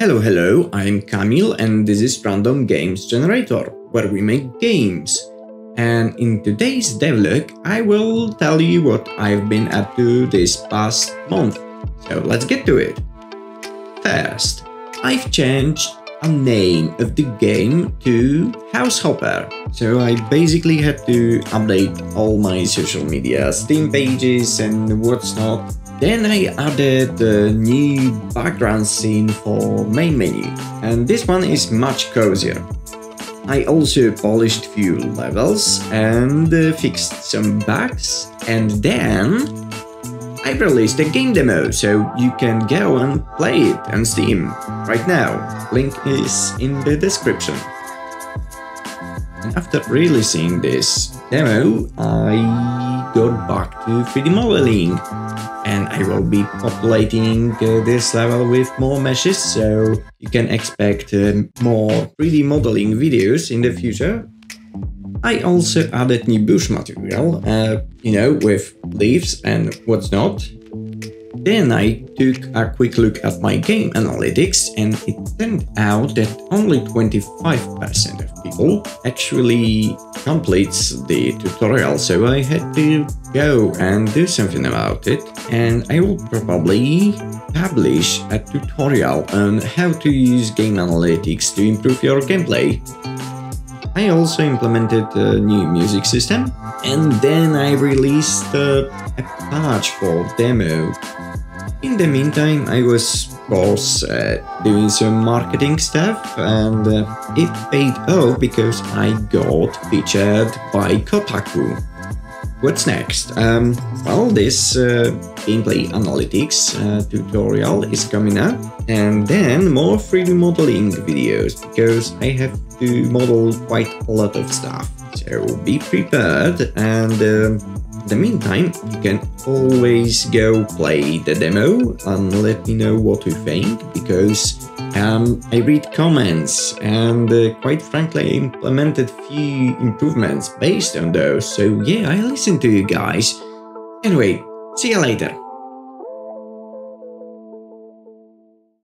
Hello, hello, I'm Kamil and this is Random Games Generator, where we make games. And in today's devlog, I will tell you what I've been up to this past month. So let's get to it. First, I've changed a name of the game to House Hopper. So I basically had to update all my social media, Steam pages and what's not then I added a new background scene for main menu, and this one is much cozier. I also polished few levels and uh, fixed some bugs, and then I released a game demo, so you can go and play it on Steam right now. Link is in the description. And after releasing this demo, I got back to 3D modeling and I will be populating uh, this level with more meshes so you can expect uh, more 3D modeling videos in the future. I also added new bush material, uh, you know, with leaves and what's not. Then I took a quick look at my game analytics and it turned out that only 25% of people actually completes the tutorial so I had to go and do something about it and I will probably publish a tutorial on how to use game analytics to improve your gameplay. I also implemented a new music system and then I released a, a patch for demo in the meantime, I was, of course, uh, doing some marketing stuff and uh, it paid off because I got featured by Kotaku. What's next? Um, well, this uh, gameplay analytics uh, tutorial is coming up and then more 3D modeling videos because I have to model quite a lot of stuff. So be prepared and um, the meantime, you can always go play the demo and let me know what you think, because um, I read comments and uh, quite frankly I implemented few improvements based on those, so yeah, I listen to you guys. Anyway, see you later.